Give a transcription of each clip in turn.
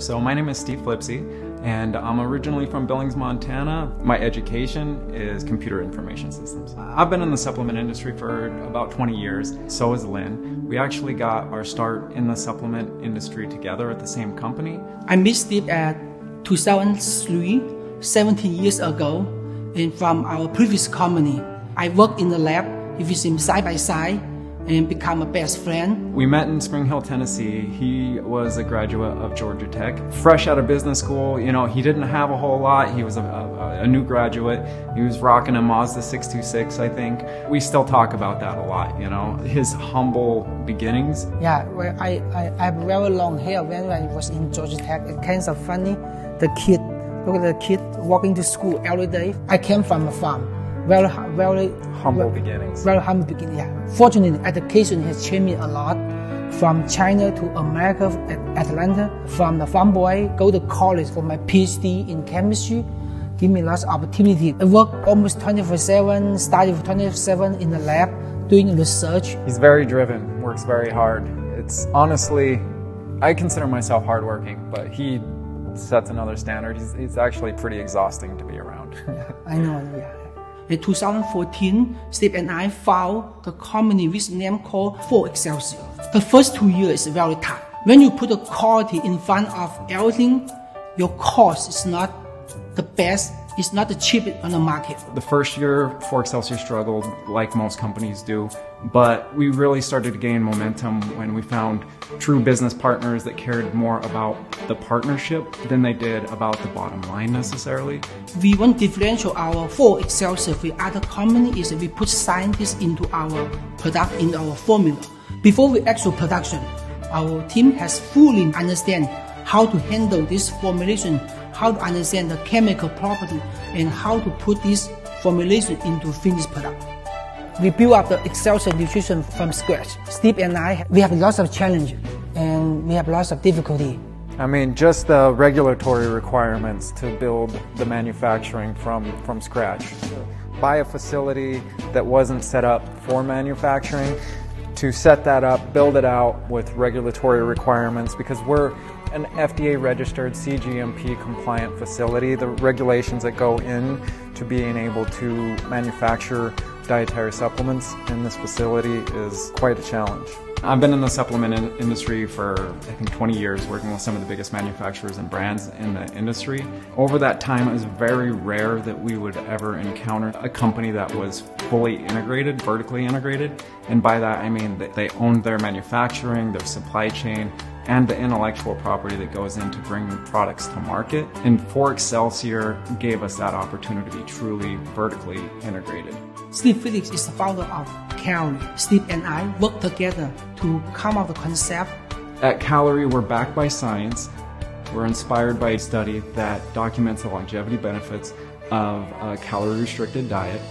So my name is Steve Flipsy, and I'm originally from Billings, Montana. My education is computer information systems. I've been in the supplement industry for about 20 years. So has Lynn. We actually got our start in the supplement industry together at the same company. I met Steve at 2003, 17 years ago, and from our previous company. I worked in the lab with him side by side and become a best friend. We met in Spring Hill, Tennessee. He was a graduate of Georgia Tech. Fresh out of business school, you know, he didn't have a whole lot. He was a, a, a new graduate. He was rocking a Mazda 626, I think. We still talk about that a lot, you know, his humble beginnings. Yeah, well, I, I, I have very long hair when I was in Georgia Tech. It's kind of funny. The kid, look at the kid walking to school every day. I came from a farm very, very humble very, beginnings. Very humble beginnings. Yeah. Fortunately, education has changed me a lot. From China to America, Atlanta. From the farm boy, go to college for my PhD in chemistry. Give me lots of opportunity. I work almost 24/7, study 24/7 in the lab, doing research. He's very driven, works very hard. It's honestly, I consider myself hardworking, but he sets another standard. He's, he's actually pretty exhausting to be around. I know, yeah. In 2014, Steve and I found the company with name called For Excelsior. The first two years is very tough. When you put the quality in front of everything, your cost is not the best it's not the cheapest on the market. The first year, For Excelsior struggled like most companies do, but we really started to gain momentum when we found true business partners that cared more about the partnership than they did about the bottom line necessarily. We want to differentiate our For Excelsior with other companies is we put scientists into our product, in our formula. Before we actual production, our team has fully understand how to handle this formulation how to understand the chemical property and how to put this formulation into finished product. We build up the Excelsior Nutrition from scratch. Steve and I, we have lots of challenges and we have lots of difficulty. I mean, just the regulatory requirements to build the manufacturing from, from scratch. Buy a facility that wasn't set up for manufacturing, to set that up, build it out with regulatory requirements because we're an FDA registered CGMP compliant facility. The regulations that go in to being able to manufacture dietary supplements in this facility is quite a challenge. I've been in the supplement in industry for I think 20 years working with some of the biggest manufacturers and brands in the industry. Over that time it was very rare that we would ever encounter a company that was fully integrated, vertically integrated, and by that I mean that they owned their manufacturing, their supply chain, and the intellectual property that goes into bringing products to market. And For Excelsior gave us that opportunity to be truly vertically integrated. Steve Felix is the founder of Calerie. Steve and I worked together to come up with a concept. At Calerie, we're backed by science. We're inspired by a study that documents the longevity benefits of a calorie restricted diet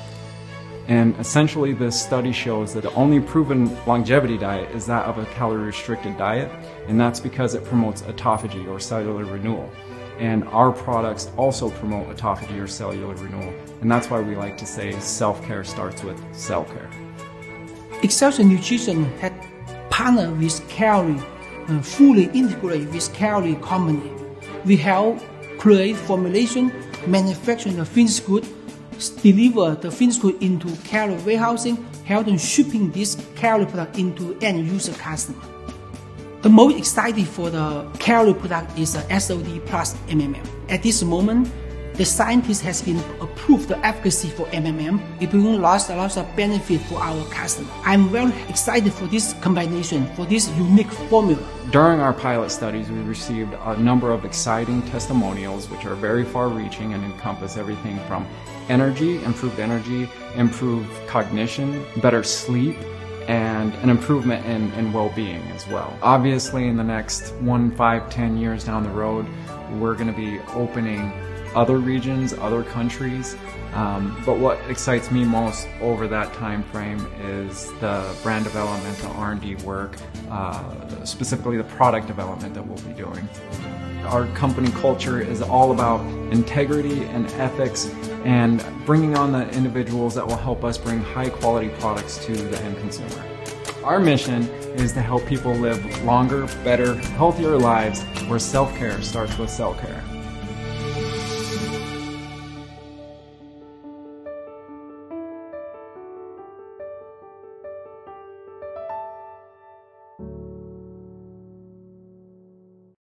and essentially, this study shows that the only proven longevity diet is that of a calorie restricted diet, and that's because it promotes autophagy or cellular renewal. And our products also promote autophagy or cellular renewal, and that's why we like to say self care starts with cell care. Excelsior Nutrition had partnered with Calerie, uh, fully integrated with Calerie company. We help create formulation, manufacturing the finished good deliver the finished good into Calerie warehousing, help them shipping this Calerie product into end user customer. The most exciting for the Calerie product is the SOD plus MMM. At this moment, the scientist has been approved the efficacy for MMM. It brings lots, and lots of benefit for our customer. I'm very excited for this combination, for this unique formula. During our pilot studies, we received a number of exciting testimonials, which are very far reaching and encompass everything from energy, improved energy, improved cognition, better sleep, and an improvement in, in well-being as well. Obviously, in the next one, five, ten years down the road, we're going to be opening other regions, other countries. Um, but what excites me most over that time frame is the brand development, the R&D work, uh, specifically the product development that we'll be doing. Our company culture is all about integrity and ethics and bringing on the individuals that will help us bring high quality products to the end consumer. Our mission is to help people live longer, better, healthier lives where self care starts with cell care.